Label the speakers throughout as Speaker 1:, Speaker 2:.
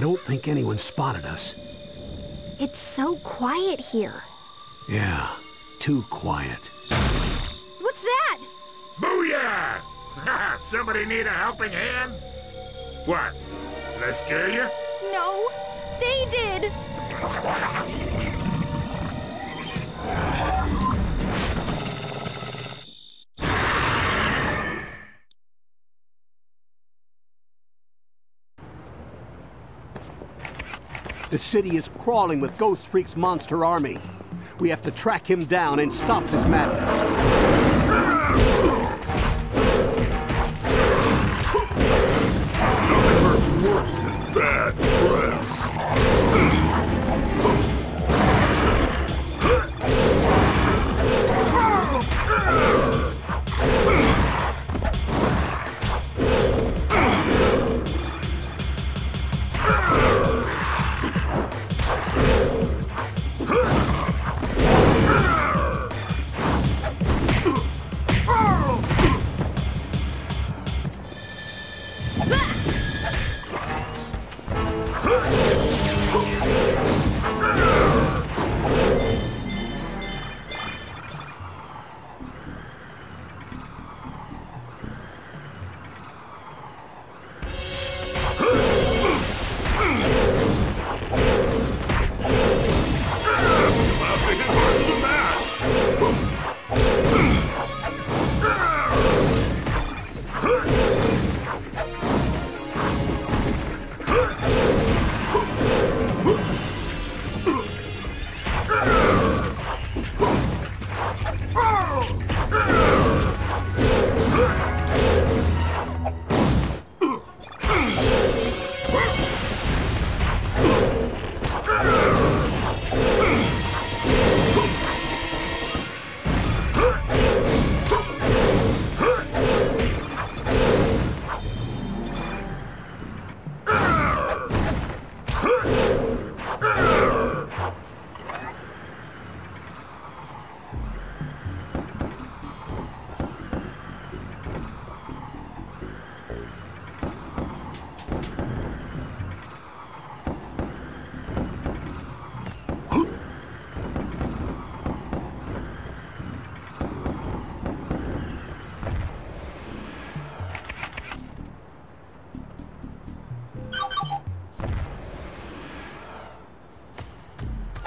Speaker 1: I don't think anyone spotted us.
Speaker 2: It's so quiet here.
Speaker 1: Yeah, too quiet.
Speaker 2: What's that?
Speaker 3: Booyah! Somebody need a helping hand? What? Did I scare you?
Speaker 2: No, they did.
Speaker 1: The city is crawling with Ghostfreak's monster army. We have to track him down and stop this madness.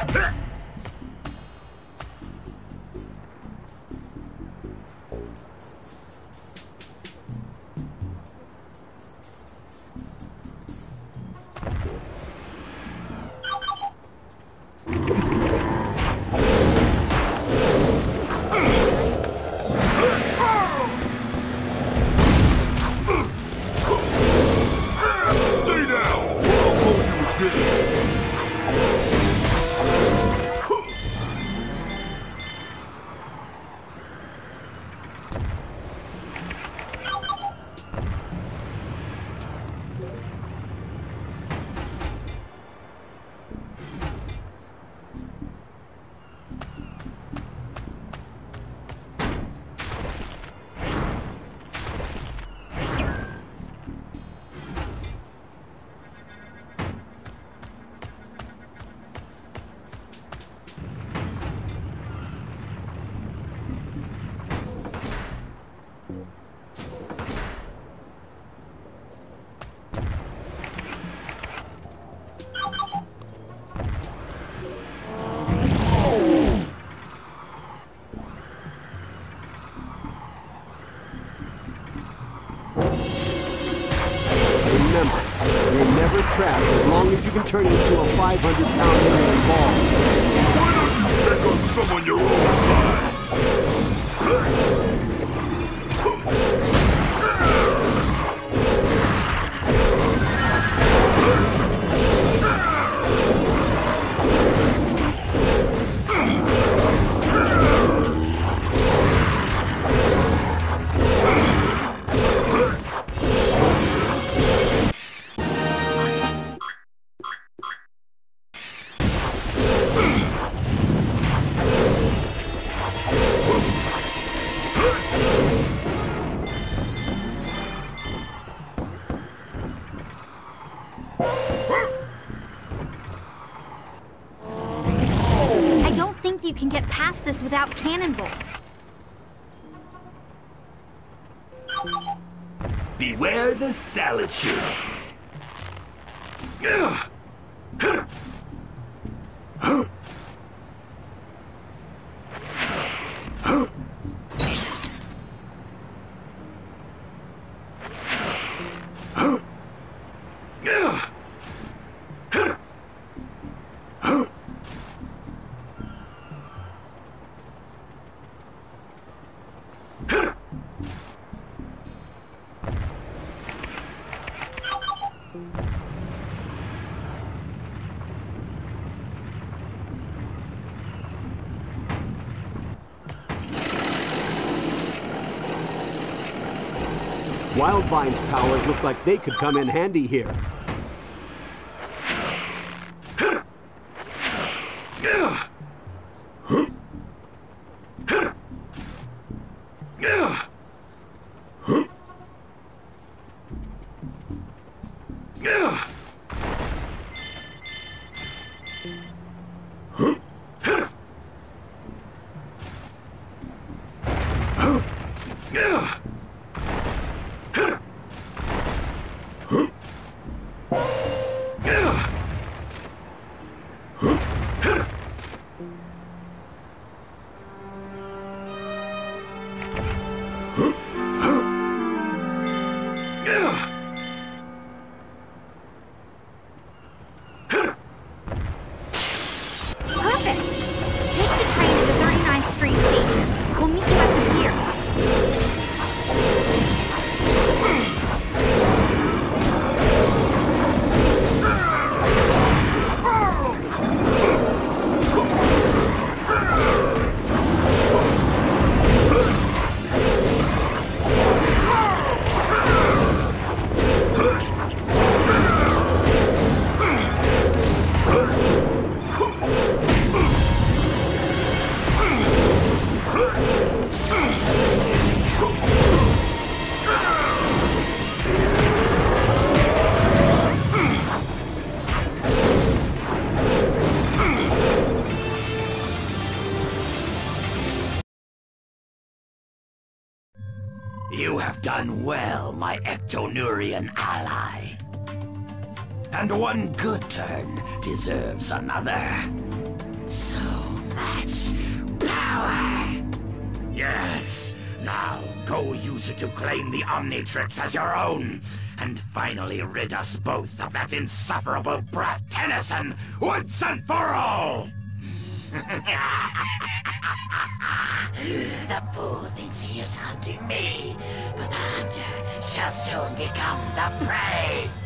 Speaker 1: Huh? Never trapped as long as you can turn it into a 500-pound alien ball.
Speaker 3: Why don't you pick on someone your own size?
Speaker 2: Get past this without Cannonbolt.
Speaker 4: Beware the salad shooter. Huh.
Speaker 1: Wildvine's powers look like they could come in handy here.
Speaker 4: You have done well, my Ectonurian ally. And one good turn deserves another. So much power! Yes, now go use it to claim the Omnitrix as your own, and finally rid us both of that insufferable brat Tennyson once and for all! The fool thinks he is hunting me, but the hunter shall soon become the prey.